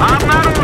I'm not